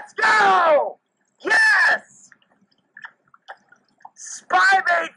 Let's go! Yes! Spy bait!